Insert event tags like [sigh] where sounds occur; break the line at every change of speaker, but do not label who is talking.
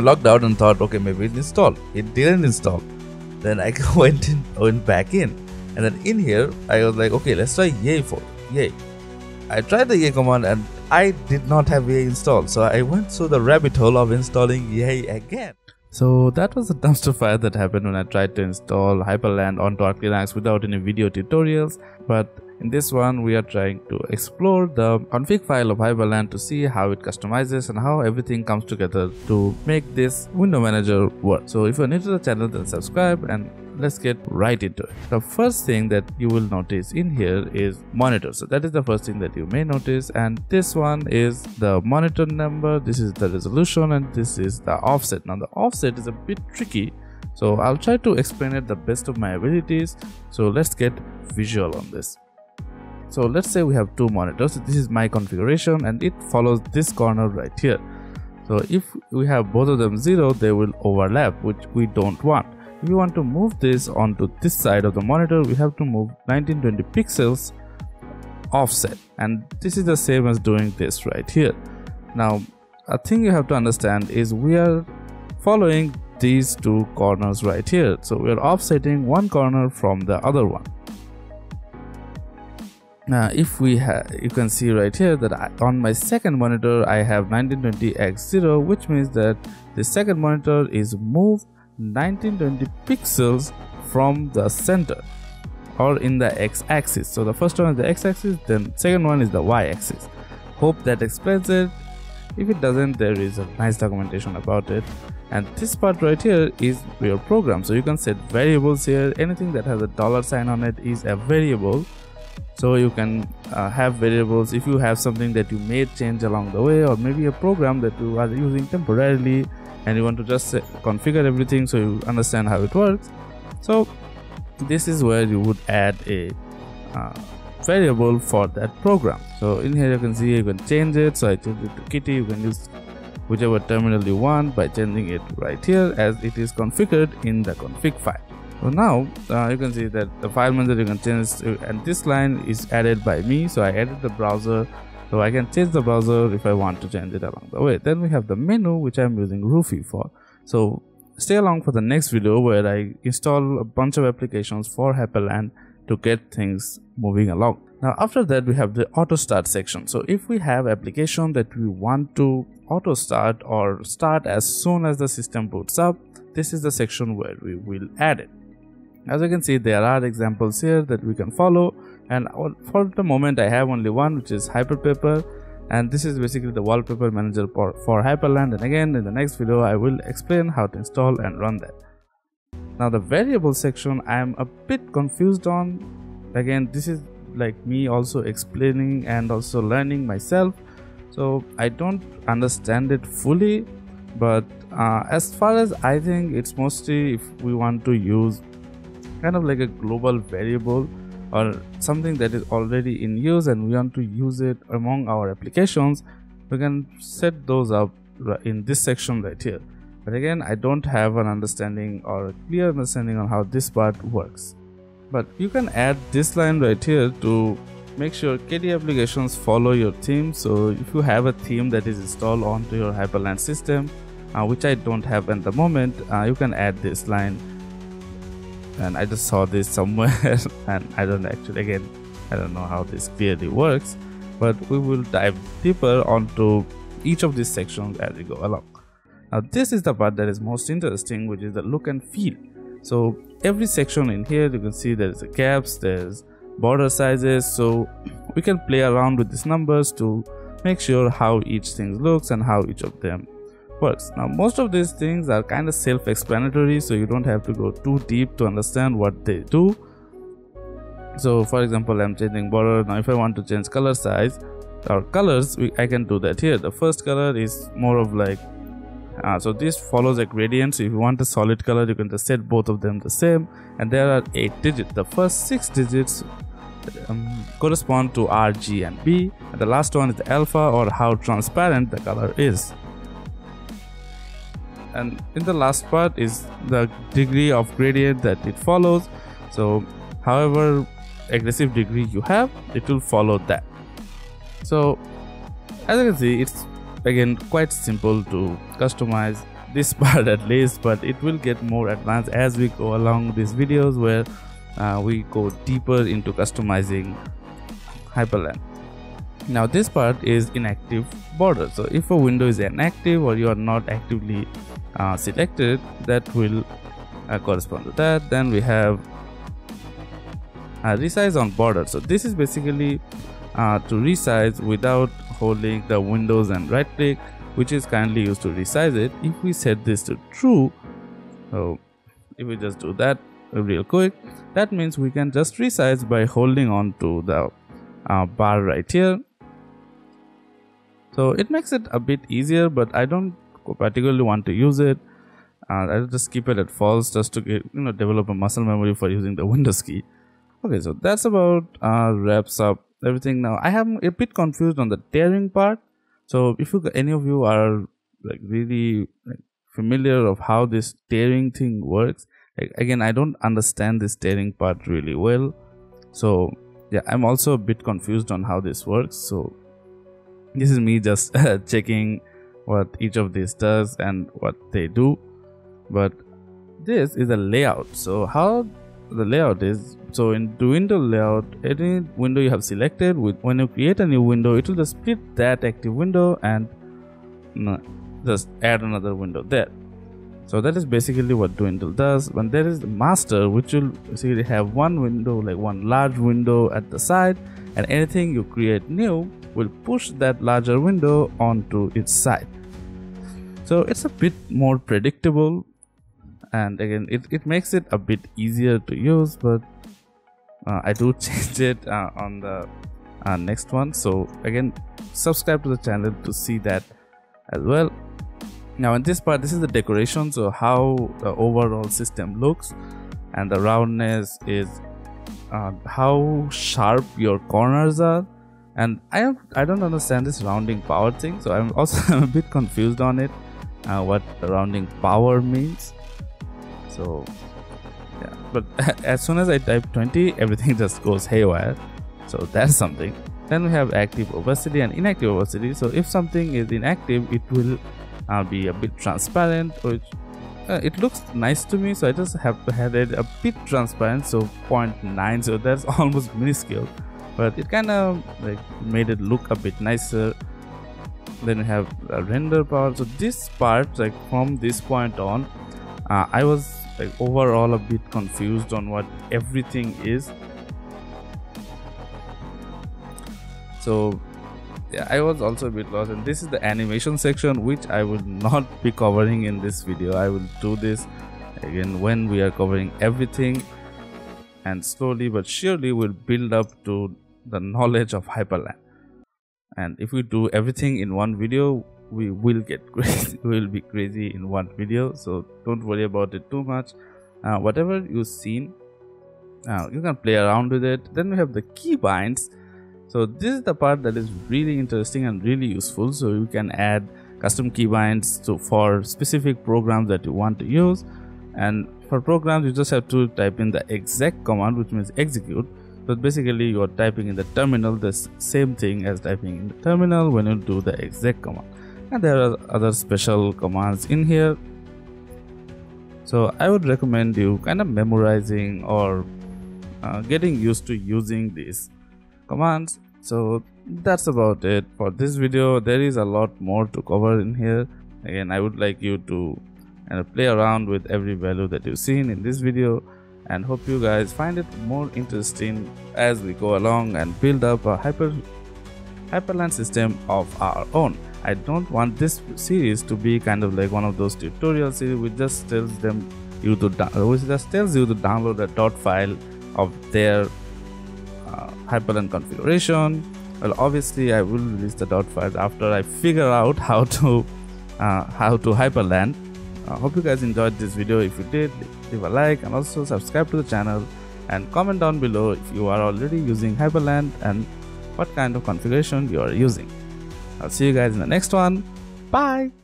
logged out and thought, okay, maybe it installed. It didn't install. Then I [laughs] went in, went back in, and then in here I was like, okay, let's try yay for yay. I tried the yay command and I did not have yay installed, so I went through the rabbit hole of installing yay again. So that was a dumpster fire that happened when I tried to install Hyprland onto Arch Linux without any video tutorials. But in this one, we are trying to explore the config file of Hyprland to see how it customizes and how everything comes together to make this window manager work. So if you're new to the channel, then subscribe and let's get right into it. The first thing that you will notice in here is monitor. So that is the first thing that you may notice. And this one is the monitor number. This is the resolution and this is the offset. Now the offset is a bit tricky. So i'll try to explain it the best of my abilities. So let's get visual on this so let's say we have two monitors. This is my configuration and it follows this corner right here. So if we have both of them zero they will overlap which we don't want. If we want to move this onto this side of the monitor we have to move 1920 pixels offset. And this is the same as doing this right here. Now a thing you have to understand is we are following these two corners right here. So we are offsetting one corner from the other one now if we have you can see right here that I, on my second monitor i have 1920 x0 which means that the second monitor is moved 1920 pixels from the center or in the x-axis so the first one is the x-axis then second one is the y-axis hope that explains it. If it doesn't there is a nice documentation about it. And this part right here is your program. So you can set variables here. Anything that has a dollar sign on it is a variable so you can uh, have variables. If you have something that you may change along the way or maybe a program that you are using temporarily and you want to just configure everything so you understand how it works. So this is where you would add a uh, variable for that program. So in here you can see you can change it. So i changed it to kitty. You can use whichever terminal you want by changing it right here as it is configured in the config file so now uh, you can see that the file manager you can change and this line is added by me so i added the browser so I can change the browser if I want to change it along the way. Then we have the menu which I'm using Rofi for. So stay along for the next video where I install a bunch of applications for Hyprland to get things moving along. Now after that we have the auto start section. So if we have application that we want to auto start or start as soon as the system boots up, this is the section where we will add it. As you can see there are examples here that we can follow. And for the moment I have only one which is Hyprpaper. And this is basically the wallpaper manager for, for Hyprland and again in the next video I will explain how to install and run that. Now the variable section I am a bit confused on. Again this is like me also explaining and also learning myself. So I don't understand it fully. But uh, as far as I think it's mostly if we want to use kind of like a global variable or something that is already in use and we want to use it among our applications we can set those up in this section right here. But again i don't have an understanding or a clear understanding on how this part works. But you can add this line right here to make sure KDE applications follow your theme. So if you have a theme that is installed onto your Hyprland system uh, which i don't have at the moment uh, you can add this line and I just saw this somewhere [laughs] and I don't actually again I don't know how this clearly works but we will dive deeper onto each of these sections as we go along. Now this is the part that is most interesting which is the look and feel. So every section in here you can see there's a gaps, there's border sizes so we can play around with these numbers to make sure how each thing looks and how each of them works. Now most of these things are kind of self-explanatory so you don't have to go too deep to understand what they do. So for example I'm changing border now if I want to change color size or colors we, I can do that here. The first color is more of like uh, so this follows a gradient so if you want a solid color you can just set both of them the same and there are eight digits the first six digits um, correspond to R, G and B and the last one is the alpha or how transparent the color is and in the last part is the degree of gradient that it follows. So however aggressive degree you have it will follow that. So as you can see it's again quite simple to customize this [laughs] part at least but it will get more advanced as we go along these videos where uh, we go deeper into customizing Hyprland. Now this part is inactive border. So if a window is inactive or you are not actively uh, selected that will uh, correspond to that. Then we have uh, resize on border. So this is basically uh, to resize without holding the windows and right click which is kindly used to resize it. If we set this to true so if we just do that real quick that means we can just resize by holding on to the uh, bar right here so it makes it a bit easier but i don't particularly want to use it. Uh, i'll just keep it at false just to get you know develop a muscle memory for using the [laughs] windows key. Okay so that's about uh, wraps up everything. Now i am a bit confused on the tearing part. So if you any of you are like really like, familiar of how this tearing thing works like, again i don't understand this tearing part really well. So yeah i'm also a bit confused on how this works. So this is me just [laughs] checking what each of these does and what they do. But this is a layout. So how the layout is so in the window layout any window you have selected with when you create a new window it will just split that active window and mm, just add another window there. So that is basically what Dwindle does. When there is the master which will basically have one window like one large window at the side and anything you create new will push that larger window onto its side. So it's a bit more predictable and again it, it makes it a bit easier to use but uh, i do [laughs] change it uh, on the uh, next one. So again subscribe to the channel to see that as well. Now in this part this is the decoration so how the overall system looks and the roundness is uh, how sharp your corners are and i am i don't understand this rounding power thing so i'm [laughs] also I'm a bit confused on it uh, what rounding power means. So yeah but [laughs] as soon as i type 20 everything [laughs] just goes haywire. So that's something. Then we have active opacity and inactive opacity. So if something is inactive it will uh, be a bit transparent which uh, it looks nice to me. So i just have to have it a bit transparent so 0.9 so that's almost minuscule but it kind of like made it look a bit nicer. Then we have a render part. So this part like from this point on uh, i was like overall a bit confused on what everything is. So yeah i was also a bit lost. And this is the animation section which i will not be covering in this video. I will do this again when we are covering everything and slowly but surely we'll build up to the knowledge of Hyprland. And if we do everything in one video we will get [laughs] crazy we will be crazy in one video so don't worry about it too much. Uh, whatever you've seen uh, you can play around with it. Then we have the keybinds so this is the part that is really interesting and really useful. So you can add custom keybinds to for specific programs that you want to use. And for programs you just have to type in the exec command which means execute. So basically you are typing in the terminal the same thing as typing in the terminal when you do the exec command. And there are other special commands in here. So i would recommend you kind of memorizing or uh, getting used to using these commands. So that's about it for this video. There is a lot more to cover in here. Again i would like you to of play around with every value that you've seen in this video and hope you guys find it more interesting as we go along and build up a hyper Hyprland system of our own I don't want this series to be kind of like one of those tutorial series which just tells them you to which just tells you to download a dot file of their uh, Hyprland configuration. Well, obviously, I will release the dot files after I figure out how to uh, how to Hyprland. I hope you guys enjoyed this video. If you did, leave a like and also subscribe to the channel and comment down below if you are already using Hyprland and what kind of configuration you are using. I'll see you guys in the next one. Bye.